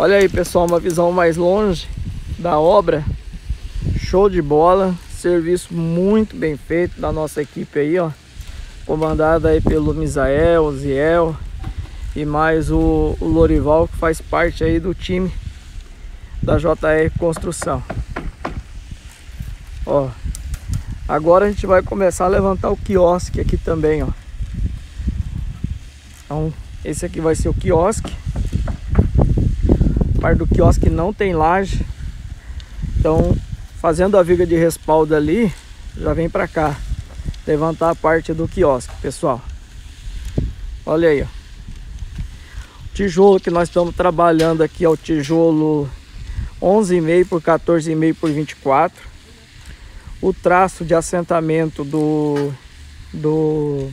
Olha aí, pessoal, uma visão mais longe da obra. Show de bola. Serviço muito bem feito da nossa equipe aí, ó. Comandada aí pelo Misael, Ziel e mais o, o Lorival, que faz parte aí do time da JR Construção. Ó, agora a gente vai começar a levantar o quiosque aqui também, ó. Então, esse aqui vai ser o quiosque. Parte do quiosque não tem laje. Então, fazendo a viga de respaldo ali, já vem para cá. Levantar a parte do quiosque, pessoal. Olha aí, ó. O tijolo que nós estamos trabalhando aqui é o tijolo 11,5 por 14,5 por 24. O traço de assentamento do, do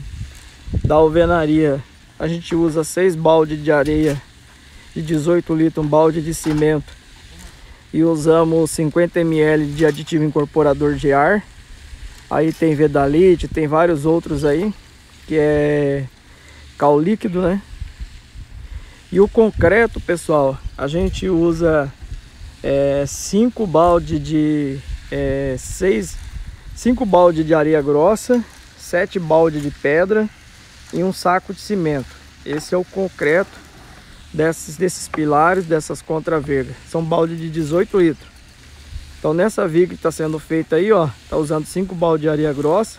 da alvenaria, a gente usa 6 baldes de areia de 18 litros, um balde de cimento e usamos 50 ml de aditivo incorporador de ar. Aí tem vedalite, tem vários outros aí, que é cal líquido, né? E o concreto, pessoal, a gente usa 5 é, balde de é, seis, cinco balde de areia grossa, sete balde de pedra e um saco de cimento. Esse é o concreto desses, desses pilares, dessas contravergas. São balde de 18 litros. Então nessa viga que está sendo feita aí, ó, tá usando cinco balde de areia grossa,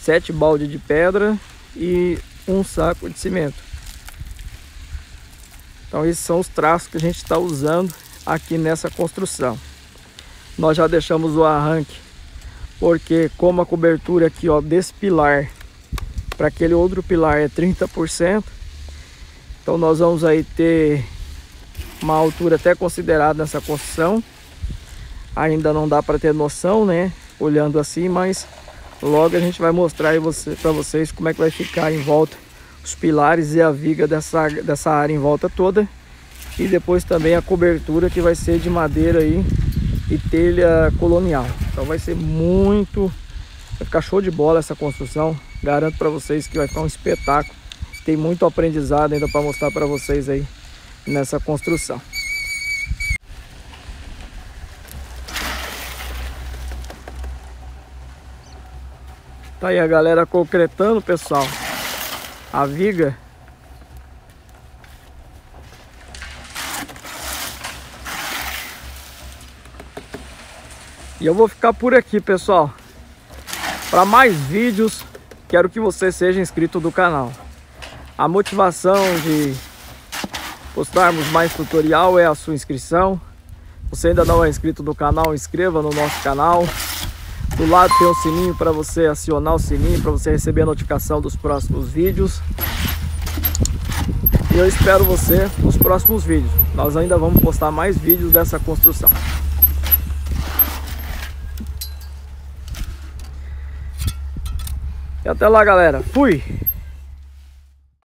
sete balde de pedra e um saco de cimento. Então esses são os traços que a gente está usando aqui nessa construção. Nós já deixamos o arranque, porque como a cobertura aqui ó, desse pilar para aquele outro pilar é 30%, então nós vamos aí ter uma altura até considerada nessa construção. Ainda não dá para ter noção, né? Olhando assim, mas logo a gente vai mostrar você, para vocês como é que vai ficar em volta os pilares e a viga dessa, dessa área em volta toda e depois também a cobertura que vai ser de madeira aí e telha colonial. Então vai ser muito, vai ficar show de bola essa construção. Garanto para vocês que vai ficar um espetáculo. Tem muito aprendizado ainda para mostrar para vocês aí nessa construção. Tá aí a galera concretando, pessoal. A viga E eu vou ficar por aqui, pessoal. Para mais vídeos, quero que você seja inscrito do canal. A motivação de postarmos mais tutorial é a sua inscrição. Você ainda não é inscrito do canal, inscreva no nosso canal. Do lado tem o sininho para você acionar o sininho para você receber a notificação dos próximos vídeos. E eu espero você nos próximos vídeos. Nós ainda vamos postar mais vídeos dessa construção. E até lá, galera. Fui!